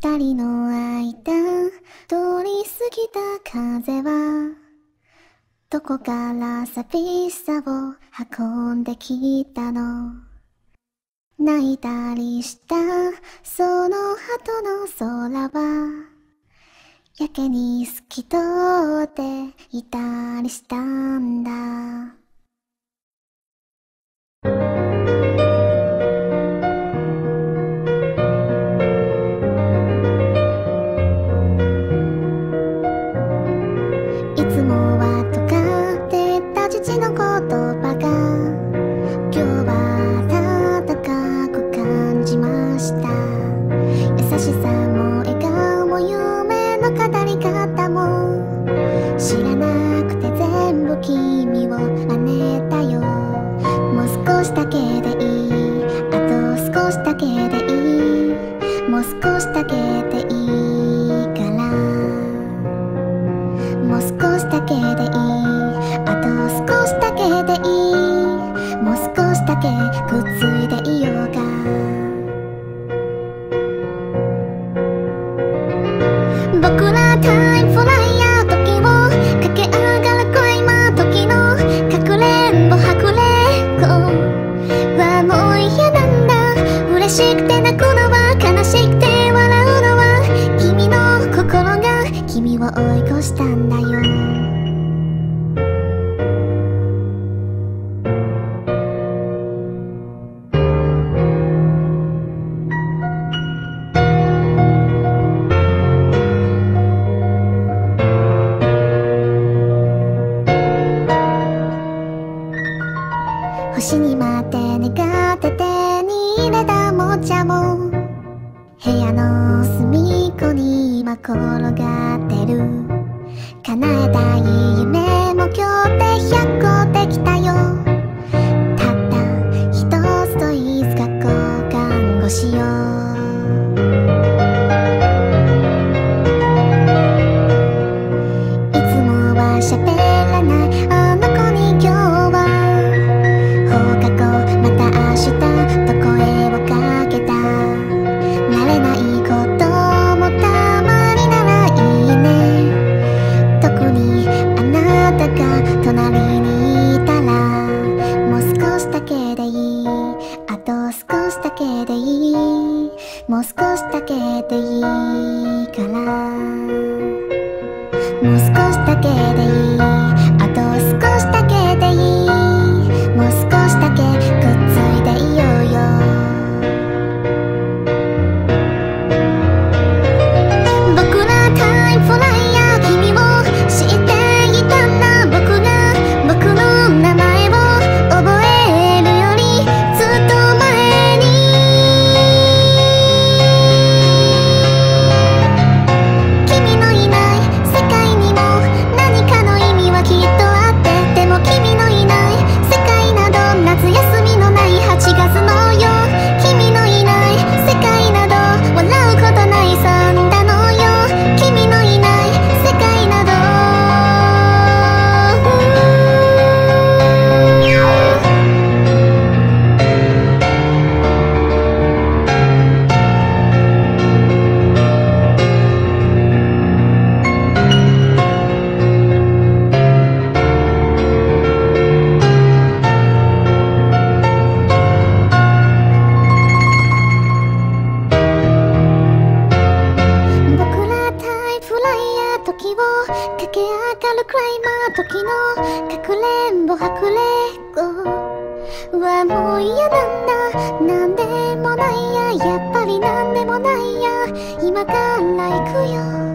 二人の間通り過ぎた風はどこから寂しさを運んできたの？泣いたりしたその後の空はやけに透き通っていたりしたんだ。僕らタイムフライヤー時を駆け上がるクライマー時のかくれんぼはくれっこはもう嫌なんだ嬉しくて泣くのは悲しくて笑うのは君の心が君を追い越したんだよ星に待って願って手に入れたおもちゃも部屋の隅っこに今転がってる。叶えたい夢も今日で100個できたよ。しだけでいい。あと少しだけでいいもう少しだけでいいから。もう少しだけでいい。駆け上がるクライマー時のかくれんぼはくれっこ。はもう嫌な。んだなんでもないや。やっぱりなんでもないや。今から行くよ。